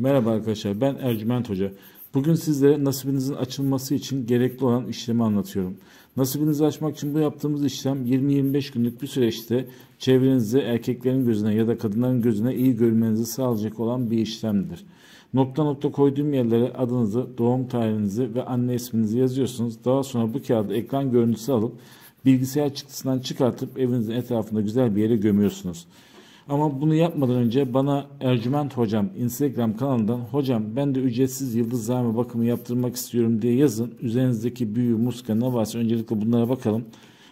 Merhaba arkadaşlar ben Ercüment Hoca. Bugün sizlere nasibinizin açılması için gerekli olan işlemi anlatıyorum. Nasibinizi açmak için bu yaptığımız işlem 20-25 günlük bir süreçte çevrenizde erkeklerin gözüne ya da kadınların gözüne iyi görmenizi sağlayacak olan bir işlemdir. Nokta nokta koyduğum yerlere adınızı, doğum tarihinizi ve anne isminizi yazıyorsunuz. Daha sonra bu kağıdı ekran görüntüsü alıp bilgisayar çıktısından çıkartıp evinizin etrafında güzel bir yere gömüyorsunuz. Ama bunu yapmadan önce bana Ercüment Hocam Instagram kanalından hocam ben de ücretsiz yıldız zame bakımı yaptırmak istiyorum diye yazın. Üzerinizdeki büyü, muska ne varsa öncelikle bunlara bakalım.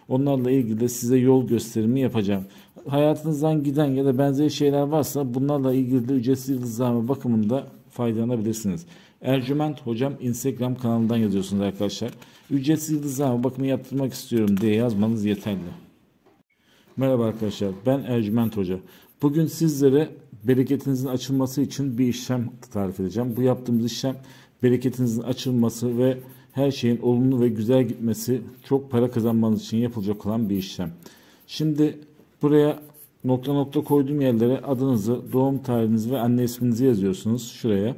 Onlarla ilgili de size yol gösterimi yapacağım. Hayatınızdan giden ya da benzeri şeyler varsa bunlarla ilgili de ücretsiz yıldız zame bakımında faydalanabilirsiniz. Ercüment Hocam Instagram kanalından yazıyorsunuz arkadaşlar. Ücretsiz yıldız zame bakımı yaptırmak istiyorum diye yazmanız yeterli. Merhaba arkadaşlar ben Ercüment Hoca. Bugün sizlere bereketinizin açılması için bir işlem tarif edeceğim. Bu yaptığımız işlem bereketinizin açılması ve her şeyin olumlu ve güzel gitmesi, çok para kazanmanız için yapılacak olan bir işlem. Şimdi buraya nokta nokta koyduğum yerlere adınızı, doğum tarihinizi ve anne isminizi yazıyorsunuz şuraya.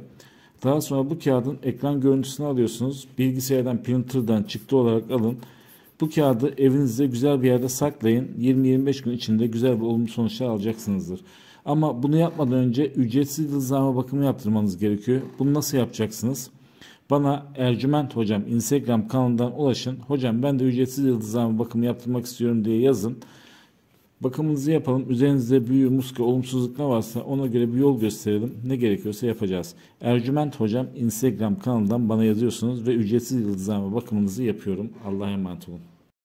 Daha sonra bu kağıdın ekran görüntüsünü alıyorsunuz. Bilgisayardan, printer'dan çıktı olarak alın. Bu kağıdı evinizde güzel bir yerde saklayın. 20-25 gün içinde güzel bir olumlu sonuçlar alacaksınızdır. Ama bunu yapmadan önce ücretsiz yıldızlama bakımı yaptırmanız gerekiyor. Bunu nasıl yapacaksınız? Bana Ercüment Hocam Instagram kanalından ulaşın. Hocam ben de ücretsiz yıldızlama bakımı yaptırmak istiyorum diye yazın. Bakımınızı yapalım. Üzerinizde büyü, muska, olumsuzluk ne varsa ona göre bir yol gösterelim. Ne gerekiyorsa yapacağız. Ercüment Hocam Instagram kanalından bana yazıyorsunuz ve ücretsiz yıldızlama bakımınızı yapıyorum. Allah'a emanet olun.